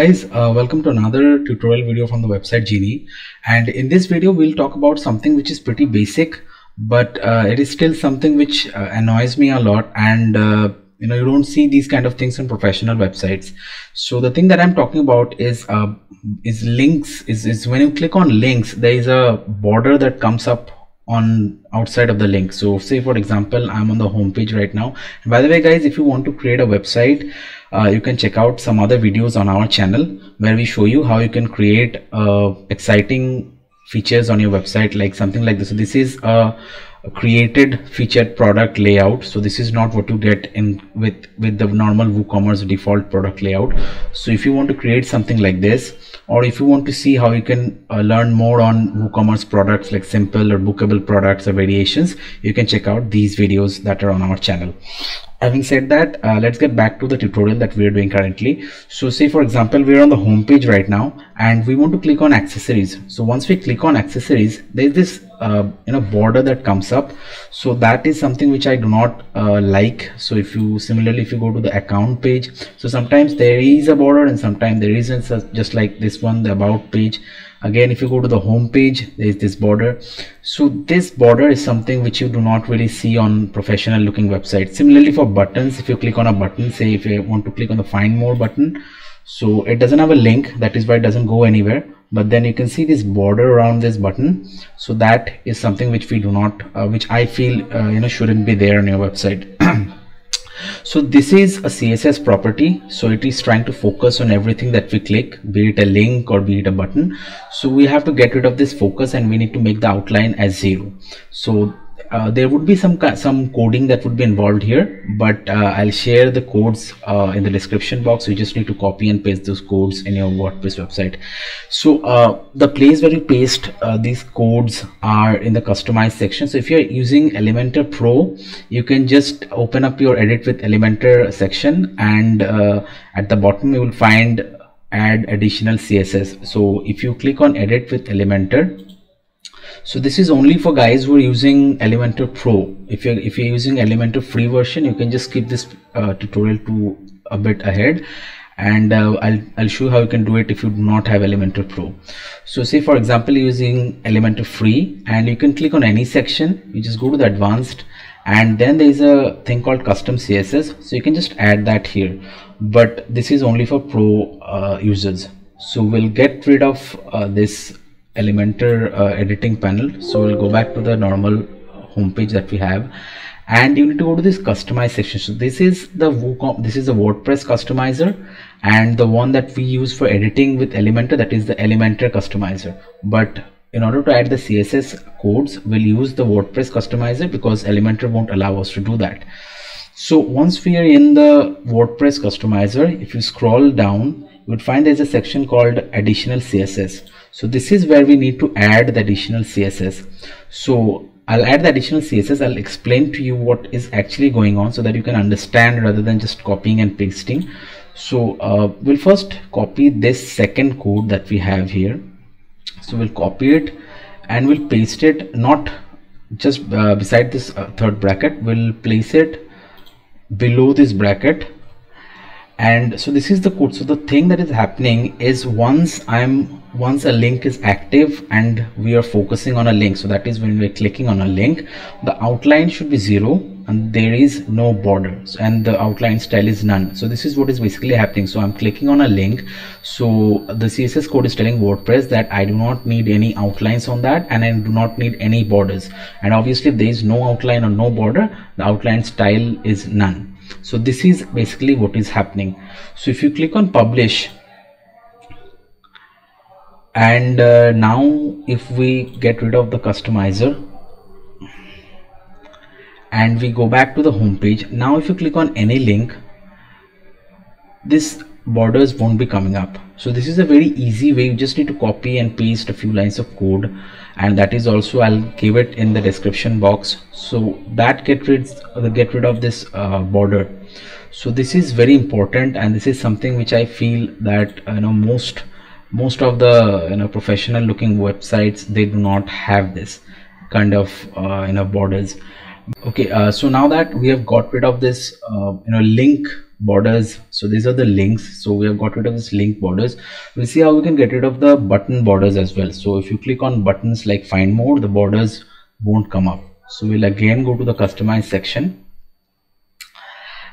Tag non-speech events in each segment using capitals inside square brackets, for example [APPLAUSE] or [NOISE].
guys, uh, welcome to another tutorial video from the website Genie. And in this video we'll talk about something which is pretty basic but uh, it is still something which uh, annoys me a lot. And uh, you know you don't see these kind of things on professional websites. So the thing that I'm talking about is uh, is links is, is when you click on links there is a border that comes up on outside of the link. So say for example I'm on the home page right now. And by the way guys if you want to create a website uh, you can check out some other videos on our channel where we show you how you can create uh, exciting features on your website like something like this. So this is a, a created featured product layout. So this is not what you get in with with the normal woocommerce default product layout. So if you want to create something like this or if you want to see how you can uh, learn more on woocommerce products like simple or bookable products or variations you can check out these videos that are on our channel. Having said that uh, let's get back to the tutorial that we're doing currently. So say for example we're on the home page right now and we want to click on accessories. So once we click on accessories there's this uh, you know border that comes up. So that is something which I do not uh, like. So if you similarly if you go to the account page so sometimes there is a border and sometimes there isn't so just like this one the about page. Again if you go to the home page there is this border. So this border is something which you do not really see on professional looking websites similarly for buttons if you click on a button say if you want to click on the find more button so it doesn't have a link that is why it doesn't go anywhere. But then you can see this border around this button. So that is something which we do not uh, which i feel uh, you know shouldn't be there on your website. [CLEARS THROAT] So this is a css property. So it is trying to focus on everything that we click be it a link or be it a button. So we have to get rid of this focus and we need to make the outline as zero. So uh, there would be some some coding that would be involved here but uh, I'll share the codes uh, in the description box. You just need to copy and paste those codes in your WordPress website. So uh, the place where you paste uh, these codes are in the customize section. So if you're using Elementor Pro you can just open up your edit with Elementor section and uh, at the bottom you will find add additional CSS so if you click on edit with Elementor so this is only for guys who are using Elementor Pro. If you're if you're using Elementor free version you can just skip this uh, tutorial to a bit ahead. And uh, I'll, I'll show you how you can do it if you do not have Elementor Pro. So say for example using Elementor free and you can click on any section. You just go to the advanced and then there is a thing called custom CSS so you can just add that here. But this is only for pro uh, users. So we'll get rid of uh, this Elementor uh, editing panel. So we'll go back to the normal homepage that we have. And you need to go to this customize section. So this is the WooCommerce this is the WordPress customizer. And the one that we use for editing with Elementor that is the Elementor customizer. But in order to add the CSS codes we'll use the WordPress customizer because Elementor won't allow us to do that. So once we are in the WordPress customizer if you scroll down you would find there's a section called additional CSS so this is where we need to add the additional css so I'll add the additional CSS. I'll explain to you what is actually going on so that you can understand rather than just copying and pasting. So uh, we'll first copy this second code that we have here. So we'll copy it and we'll paste it not just uh, beside this uh, third bracket. We'll place it below this bracket and so this is the code so the thing that is happening is once i'm once a link is active and we are focusing on a link so that is when we're clicking on a link the outline should be zero and there is no borders and the outline style is none. So this is what is basically happening. So i'm clicking on a link. So the css code is telling wordpress that i do not need any outlines on that and i do not need any borders. And obviously if there is no outline or no border the outline style is none so this is basically what is happening. So if you click on publish and uh, now if we get rid of the customizer and we go back to the home page now if you click on any link this borders won't be coming up. So this is a very easy way. You just need to copy and paste a few lines of code and that is also I'll give it in the description box. So that get rid uh, get rid of this uh, border. So this is very important and this is something which I feel that you know most most of the you know professional looking websites they do not have this kind of uh, you know borders. Okay uh, so now that we have got rid of this uh, you know link borders. So these are the links. So we have got rid of this link borders. We'll see how we can get rid of the button borders as well. So if you click on buttons like find more the borders won't come up. So we'll again go to the customize section.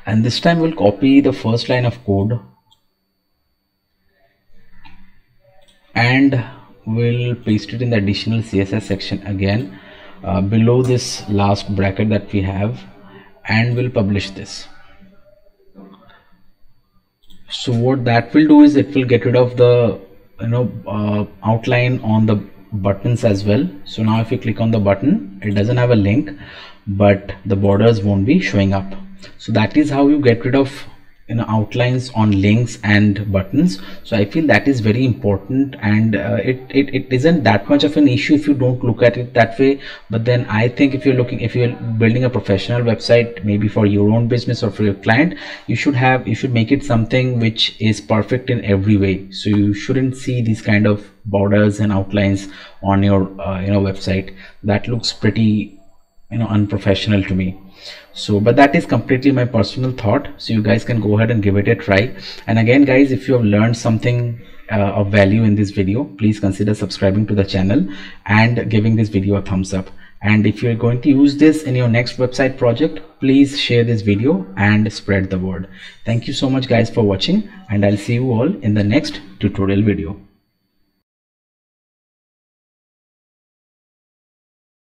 And this time we'll copy the first line of code. And we'll paste it in the additional css section again uh, below this last bracket that we have. And we'll publish this so what that will do is it will get rid of the you know uh, outline on the buttons as well. So now if you click on the button it doesn't have a link but the borders won't be showing up. So that is how you get rid of you know outlines on links and buttons. So i feel that is very important and uh, it, it it isn't that much of an issue if you don't look at it that way. But then i think if you're looking if you're building a professional website maybe for your own business or for your client you should have you should make it something which is perfect in every way. So you shouldn't see these kind of borders and outlines on your uh, you know website. That looks pretty you know unprofessional to me so but that is completely my personal thought. So you guys can go ahead and give it a try. And again guys if you have learned something uh, of value in this video please consider subscribing to the channel and giving this video a thumbs up. And if you're going to use this in your next website project please share this video and spread the word. Thank you so much guys for watching. And i'll see you all in the next tutorial video